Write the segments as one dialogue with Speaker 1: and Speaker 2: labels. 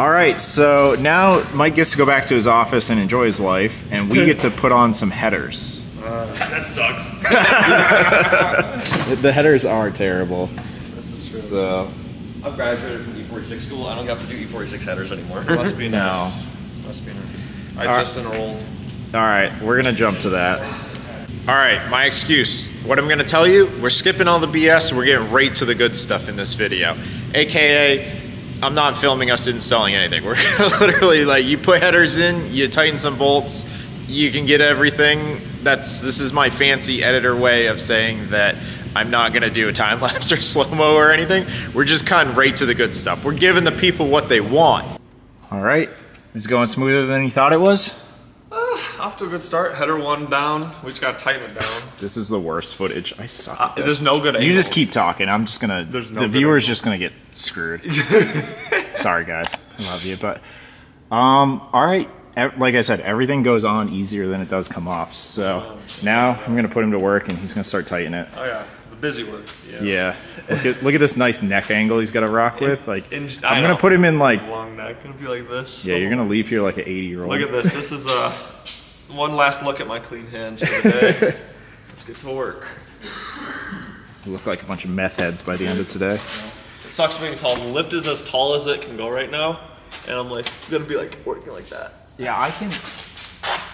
Speaker 1: All right, so now Mike gets to go back to his office and enjoy his life, and we get to put on some headers.
Speaker 2: Uh, that sucks.
Speaker 1: The headers are terrible. So
Speaker 2: I've graduated from E46 school. I don't have to do E46 headers anymore.
Speaker 3: Must be
Speaker 1: No.
Speaker 3: nice. Must be nice. I
Speaker 1: Alright.
Speaker 3: just enrolled.
Speaker 1: All right, we're gonna jump to that. All right, my excuse. What I'm gonna tell you, we're skipping all the BS. We're getting right to the good stuff in this video. AKA, I'm not filming us installing anything. We're literally like, you put headers in, you tighten some bolts, you can get everything. That's this is my fancy editor way of saying that I'm not gonna do a time lapse or slow mo or anything. We're just cutting right to the good stuff. We're giving the people what they want. All right, is going smoother than you thought it was?
Speaker 2: Off to a good start. Header one down. We just gotta tighten it down.
Speaker 1: This is the worst footage. I suck.
Speaker 2: Uh, there's no good
Speaker 1: You just keep talking. I'm just gonna.
Speaker 2: There's no
Speaker 1: the viewer's just gonna get screwed. Sorry, guys. I love you, but um. All right. Like I said, everything goes on easier than it does come off. So now I'm gonna put him to work, and he's gonna start tightening it.
Speaker 2: Oh yeah, the busy work. Yeah.
Speaker 1: Yeah. Look at look at this nice neck angle he's got to rock with. Like
Speaker 2: in-
Speaker 1: I'm gonna put him in like.
Speaker 2: Long neck. It'll be like this.
Speaker 1: Yeah, you're gonna leave here like an 80 year old.
Speaker 2: Look at this. This is uh, one last look at my clean hands for the day. Let's get to work.
Speaker 1: Look like a bunch of meth heads by the end of today.
Speaker 2: It sucks being tall. The lift is as tall as it can go right now, and I'm like gonna be like working like that.
Speaker 1: Yeah, I can.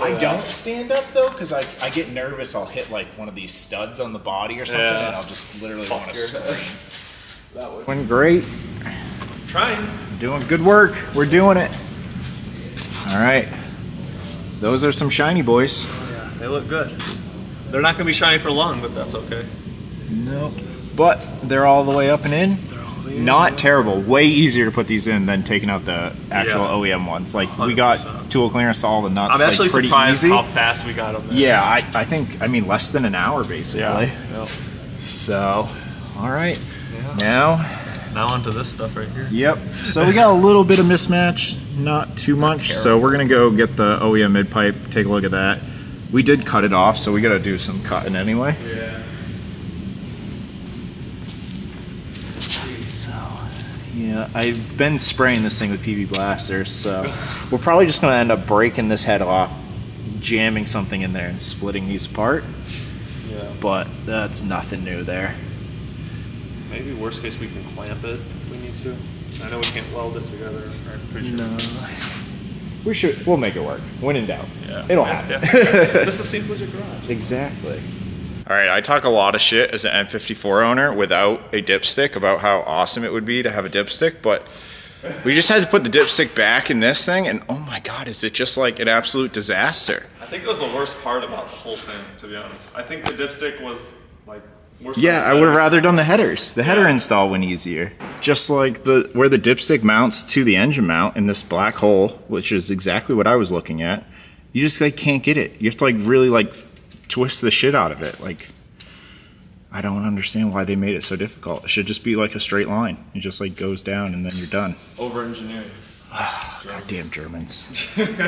Speaker 1: I don't stand up though because I, I get nervous. I'll hit like one of these studs on the body or something,
Speaker 2: Yeah.
Speaker 1: and I'll just literally want to
Speaker 2: your
Speaker 1: scream.
Speaker 2: That would.
Speaker 1: Doing great,
Speaker 2: Trying.
Speaker 1: doing good work. We're doing it. All right, those are some shiny boys.
Speaker 2: Oh, yeah, they look good. They're not gonna be shiny for long, but that's okay.
Speaker 1: Nope. But they're all the way up and in. Not terrible. Way easier to put these in than taking out the actual
Speaker 2: Yeah.
Speaker 1: OEM ones. Like we got
Speaker 2: 100%.
Speaker 1: tool clearance to all the nuts.
Speaker 2: I'm
Speaker 1: like,
Speaker 2: actually
Speaker 1: pretty
Speaker 2: surprised
Speaker 1: easy.
Speaker 2: how fast we got them. There.
Speaker 1: Yeah, I, I think I mean less than an hour basically.
Speaker 2: Yeah.
Speaker 1: So, all right.
Speaker 2: Yeah.
Speaker 1: Now,
Speaker 2: Now onto this stuff right here.
Speaker 1: yep. So we got a little bit of mismatch, not too much. So we're gonna go get the OEM mid pipe, take a look at that. We did cut it off, so we gotta do some cutting anyway.
Speaker 2: Yeah.
Speaker 1: So, yeah, I've been spraying this thing with PB blasters, so we're probably just gonna end up breaking this head off, jamming something in there, and splitting these apart.
Speaker 2: Yeah.
Speaker 1: But that's nothing new there.
Speaker 2: Maybe worst case we can clamp it if we need to. I know we can't weld it together. I'm pretty sure.
Speaker 1: No. We should. We'll make it work. When in doubt,
Speaker 2: Yeah.
Speaker 1: it'll
Speaker 2: Yeah,
Speaker 1: happen.
Speaker 2: yeah. this is Seems Legit Garage.
Speaker 1: exactly. All right, I talk a lot of shit as an M54 owner without a dipstick about how awesome it would be to have a dipstick, but we just had to put the dipstick back in this thing, and oh my god, is it just like an absolute disaster?
Speaker 2: I think it was the worst part about the whole thing, to be honest. I think the dipstick was like worse. than
Speaker 1: Yeah, I would have rather done the headers. The header
Speaker 2: Yeah.
Speaker 1: install went easier. Just like the where the dipstick mounts to the engine mount in this black hole, which is exactly what I was looking at. You just like can't get it. You have to like really like twist the shit out of it. Like I don't understand why they made it so difficult. It should just be like a straight line. It just like goes down and then you're done.
Speaker 2: over engineering.
Speaker 1: Goddamn Germans.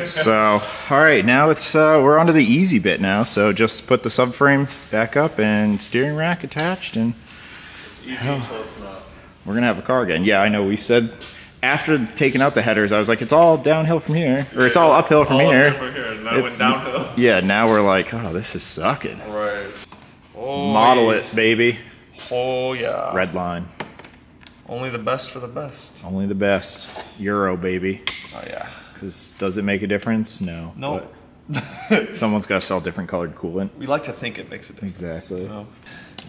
Speaker 1: so, all right, now it's uh, we're onto the easy bit now. So just put the subframe back up and steering rack attached, and
Speaker 2: It's easy until it's not.
Speaker 1: we're gonna have a car again. Yeah, I know. We said after taking out the headers, I was like, it's all downhill from here, or it's all uphill
Speaker 2: It's
Speaker 1: from
Speaker 2: all
Speaker 1: here.
Speaker 2: From here, and then went
Speaker 1: It's-
Speaker 2: downhill.
Speaker 1: Yeah, now we're like, oh, this is sucking.
Speaker 2: Right. Oh,
Speaker 1: Model
Speaker 2: yeah.
Speaker 1: it, baby.
Speaker 2: Oh yeah.
Speaker 1: Red line,
Speaker 2: Only the best for the best.
Speaker 1: only the best. Euro, baby.
Speaker 2: Oh yeah.
Speaker 1: Because does it make a difference? No.
Speaker 2: No.
Speaker 1: but Someone's got to sell different colored coolant.
Speaker 2: We like to think it makes a difference.
Speaker 1: Exactly.
Speaker 2: you know?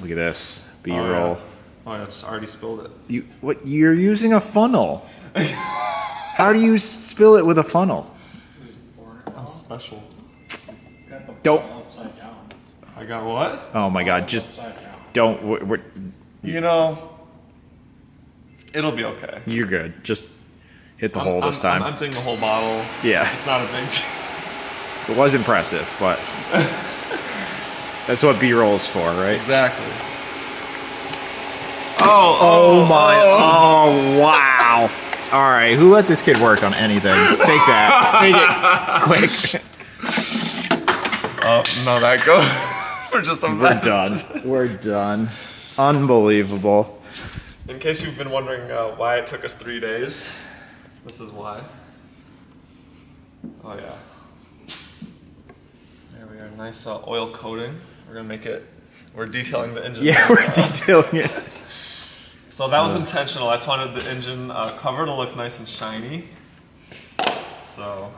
Speaker 1: Look at this B-roll.
Speaker 2: Oh,
Speaker 1: oh
Speaker 2: yeah. Oh, I just already spilled it.
Speaker 1: You what? You're using a funnel. How do you spill it with a funnel?
Speaker 2: I'm special.
Speaker 1: Don't.
Speaker 3: Upside down.
Speaker 2: I got what?
Speaker 1: Oh my God! Just
Speaker 3: Upside down.
Speaker 1: don't. We're, we're,
Speaker 2: You know, it'll be okay.
Speaker 1: you're good. Just hit the
Speaker 2: I'm-
Speaker 1: hole
Speaker 2: I'm,
Speaker 1: this time.
Speaker 2: I'm, I'm the whole bottle.
Speaker 1: Yeah.
Speaker 2: It's not a big.
Speaker 1: it was impressive, but that's what B-roll is for, right?
Speaker 2: exactly. Oh,
Speaker 1: Oh, oh, oh, oh my! Oh wow! All right, who let this kid work on anything? Take that. Take it quick.
Speaker 2: oh no, that goes. We're just a
Speaker 1: We're done. We're done. Unbelievable.
Speaker 2: In case you've been wondering uh, why it took us three days, This is why. Oh yeah. There we are. Nice uh, oil coating. We're gonna make it. We're detailing the engine.
Speaker 1: Yeah, we're detailing it.
Speaker 2: So that was intentional. I just wanted the engine uh, cover to look nice and shiny. So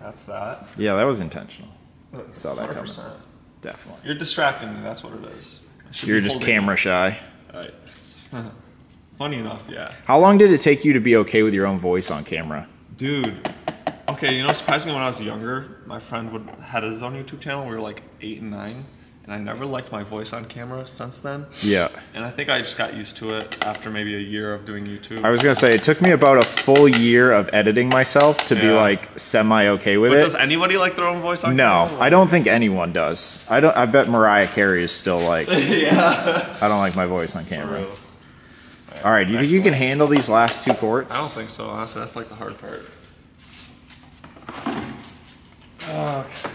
Speaker 2: that's that.
Speaker 1: Yeah, that was intentional. saw that coming.
Speaker 2: 100%.
Speaker 1: Definitely.
Speaker 2: You're distracting me. That's what it is.
Speaker 1: You're just camera shy.
Speaker 2: Right. Funny enough, yeah.
Speaker 1: How long did it take you to be okay with your own voice on camera?
Speaker 2: Dude. Okay, you know, surprisingly, when I was younger, my friend would had his own YouTube channel. We were like eight and nine, and I never liked my voice on camera since then.
Speaker 1: Yeah.
Speaker 2: And I think I just got used to it after maybe a year of doing YouTube.
Speaker 1: I was gonna say it took me about a full year of editing myself to be like semi okay with
Speaker 2: but
Speaker 1: it.
Speaker 2: does anybody like their own voice on
Speaker 1: no,
Speaker 2: camera?
Speaker 1: No, I don't think anyone does. I don't. I bet Mariah Carey is still like.
Speaker 2: yeah.
Speaker 1: I don't like my voice on camera. All right, do you think you can handle these last two quarts?
Speaker 2: I don't think so. Honestly, that's like the hard part. Okay.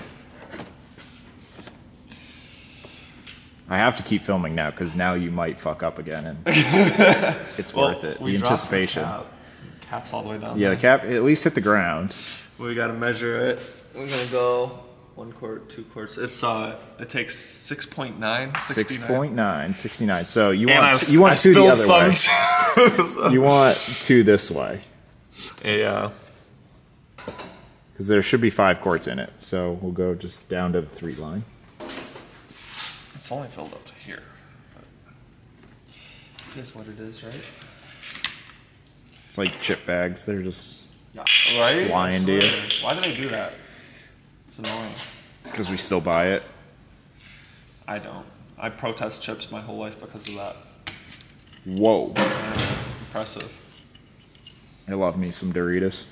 Speaker 1: I have to keep filming now because now you might fuck up again, and it's
Speaker 2: Well,
Speaker 1: worth it. The anticipation.
Speaker 2: cap. Cap's all the way down.
Speaker 1: Yeah, the cap at least hit the ground.
Speaker 2: We gotta measure it. We're gonna go one quart, two quarts. It's uh, it takes 6.9,
Speaker 1: 6.9, 69. So you
Speaker 2: And I,
Speaker 1: want you want
Speaker 2: I
Speaker 1: two the
Speaker 2: spilled
Speaker 1: other way.
Speaker 2: some too.
Speaker 1: You want two this way
Speaker 2: yeah.
Speaker 1: because there should be five quarts in it. So we'll go just down to the three line.
Speaker 2: It's only filled up to here. But it is what it is, right?
Speaker 1: It's like chip bags. They're just
Speaker 2: Right?
Speaker 1: Lying to you.
Speaker 2: Why do they do that? It's annoying.
Speaker 1: because we still buy it.
Speaker 2: I don't. I protest chips my whole life because of that.
Speaker 1: Whoa!
Speaker 2: Impressive.
Speaker 1: I love me some Doritos.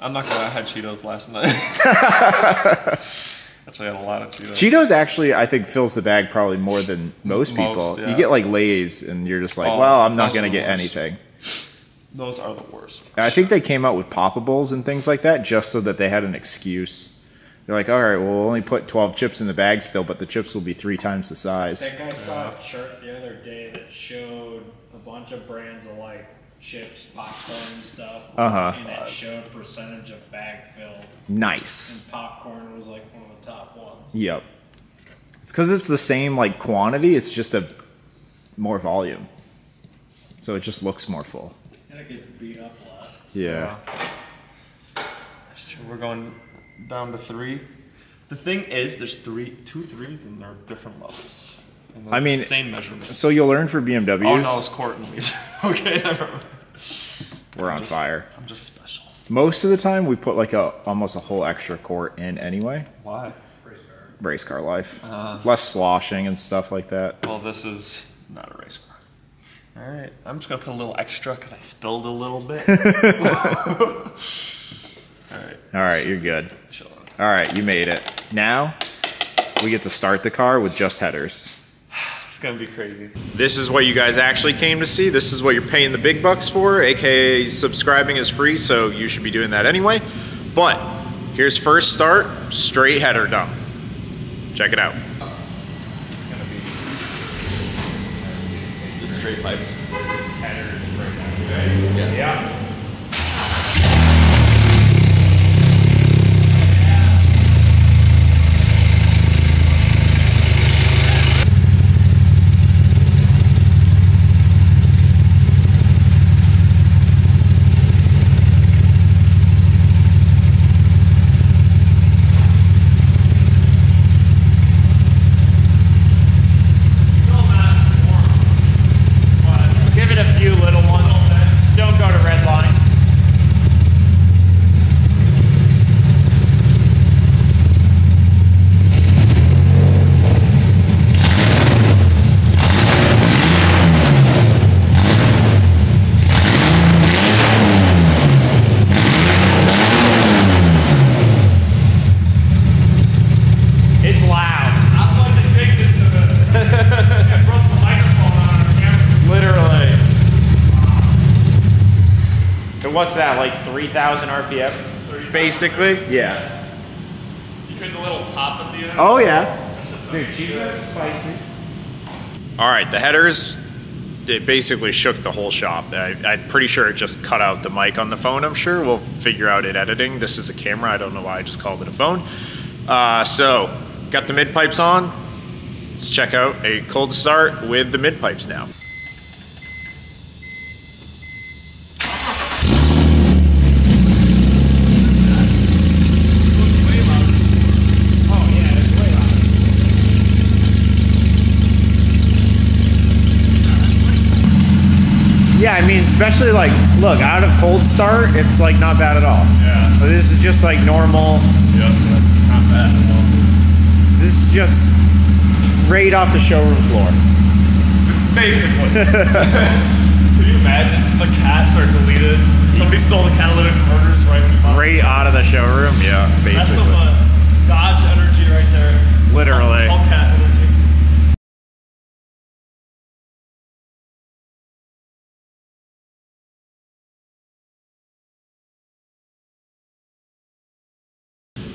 Speaker 2: I'm not gonna lie, I had Cheetos last night. Actually, I had a lot of Cheetos.
Speaker 1: Cheetos actually, I think, fills the bag probably more than most people.
Speaker 2: Yeah.
Speaker 1: You get like Lay's, and you're just like,
Speaker 2: Oh,
Speaker 1: well, I'm not gonna get
Speaker 2: worst.
Speaker 1: anything.
Speaker 2: Those are the worst.
Speaker 1: I think they came out with poppables and things like that just so that they had an excuse. They're like, all right, well, we'll only put 12 chips in the bag still, but the chips will be three times the size.
Speaker 3: I
Speaker 1: size.
Speaker 3: think I saw a chart the other day that showed a bunch of brands of like chips, popcorn, and stuff.
Speaker 1: Uh-huh.
Speaker 3: And it showed percentage of bag filled.
Speaker 1: Nice.
Speaker 3: And popcorn was like one of the top ones.
Speaker 1: Yep. It's because it's the same like quantity. It's just a more volume, so it just looks more full.
Speaker 3: And it gets beat up less.
Speaker 1: Yeah.
Speaker 2: That's true. We're going down to three. The thing is, there's three, two threes, and they're different levels. And they're
Speaker 1: I
Speaker 2: the
Speaker 1: mean-
Speaker 2: same measurement.
Speaker 1: So you'll learn for BMWs.
Speaker 2: Oh no, it's court and leash. okay, never mind.
Speaker 1: we're on
Speaker 2: Just-
Speaker 1: fire.
Speaker 2: I'm just special.
Speaker 1: Most of the time, we put like a almost a whole extra quart in anyway.
Speaker 2: Why?
Speaker 1: Race car life, uh-huh. less sloshing and stuff like that.
Speaker 2: Well, this is not a race car. All right, I'm just gonna put a little extra because I spilled a little bit. All right,
Speaker 1: All right, you're good.
Speaker 2: chill out.
Speaker 1: All right, you made it. Now we get to start the car with just headers.
Speaker 2: It's gonna be crazy.
Speaker 1: This is what you guys actually came to see. This is what you're paying the big bucks for, aka subscribing is free, so you should be doing that anyway. But here's first start, straight header dump. Check it out.
Speaker 2: Just straight pipes.
Speaker 1: Yeah. Give it a few little ones. Don't go to red line. It's loud.
Speaker 2: I'm like addicted to this. I broke the microphone on our camera.
Speaker 1: Literally. And what's that, like 3,000 RPM? Basically? Yeah.
Speaker 2: You heard the little pop at the end?
Speaker 1: Oh, yeah.
Speaker 2: That's just
Speaker 1: Dude, she's spicy. All right, the headers it basically shook the whole shop. I, I'm pretty sure it just cut out the mic on the phone. I'm sure we'll figure out it editing. This is a camera. I don't know why I just called it a phone. Uh, so got the mid pipes on. Let's check out a cold start with the mid pipes now.
Speaker 3: Oh yeah, it's way loud. Yeah, I mean, especially like, look, out of cold start, it's like not bad at all.
Speaker 2: Yeah.
Speaker 3: But this is just like normal.
Speaker 2: Yep. Not bad at all.
Speaker 3: This is just right off the showroom floor.
Speaker 2: Basically. Can you imagine just the cats are deleted? Somebody stole the catalytic converters right when you bought.
Speaker 1: Right out of the showroom. Yeah, basically.
Speaker 2: That's some uh, Dodge energy right there.
Speaker 1: Literally.
Speaker 2: All cat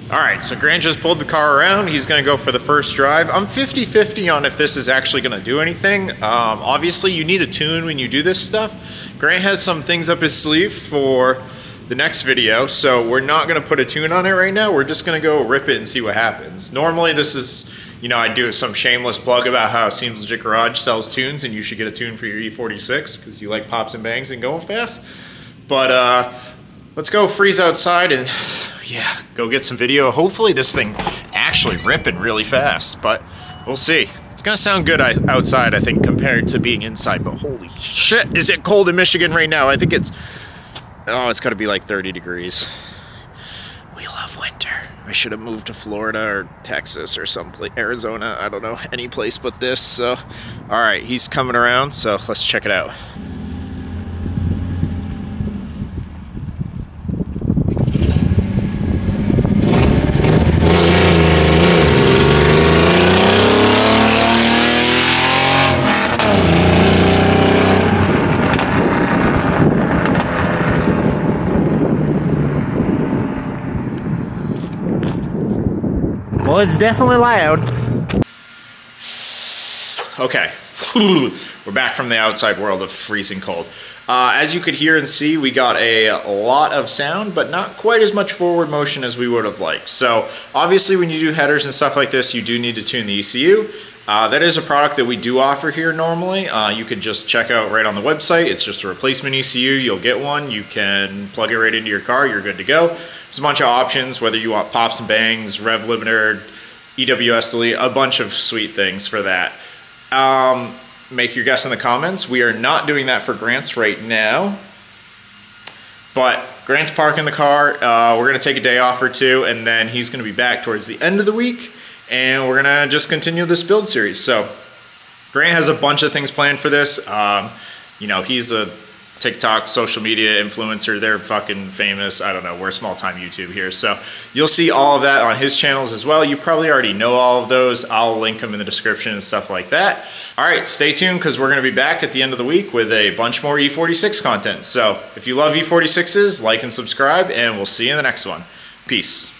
Speaker 1: All right, so Grant just pulled the car around. He's going to go for the first drive. I'm 50 50 on if this is actually going to do anything. Um, obviously, you need a tune when you do this stuff. Grant has some things up his sleeve for the next video, so we're not going to put a tune on it right now. We're just going to go rip it and see what happens. Normally, this is, you know, I do some shameless plug about how Seems Legit Garage sells tunes and you should get a tune for your E46 because you like pops and bangs and going fast. But uh, let's go freeze outside and yeah, go get some video. Hopefully this thing actually ripping really fast, but we'll see. It's gonna sound good outside, I think, compared to being inside. But holy shit, is it cold in Michigan right now? I think it's oh, it's gotta be like 30 degrees. We love winter. I should have moved to Florida or Texas or someplace, Arizona. I don't know, any place but this. So, all right, he's coming around. So let's check it out.
Speaker 3: Well, it's definitely loud.
Speaker 1: Okay, we're back from the outside world of freezing cold. Uh, as you could hear and see, we got a lot of sound, but not quite as much forward motion as we would have liked. So obviously when you do headers and stuff like this, you do need to tune the ECU. Uh, that is a product that we do offer here normally. Uh, you could just check out right on the website. It's just a replacement ECU. You'll get one. You can plug it right into your car. You're good to go. There's a bunch of options, whether you want pops and bangs, rev limiter, EWS delete, a bunch of sweet things for that. Um, make your guess in the comments. We are not doing that for Grant's right now. But Grant's parking the car. Uh, we're going to take a day off or two, and then he's going to be back towards the end of the week. And we're to just continue this build series. So Grant has a bunch of things planned for this. Um, you know, he's a TikTok social media influencer. They're fucking famous. I don't know. We're small time YouTube here. So you'll see all of that on his channels as well. You probably already know all of those. I'll link them in the description and stuff like that. All right, stay tuned because we're going to be back at the end of the week with a bunch more E46 content. So if you love E46s, like and subscribe, and we'll see you in the next one. Peace.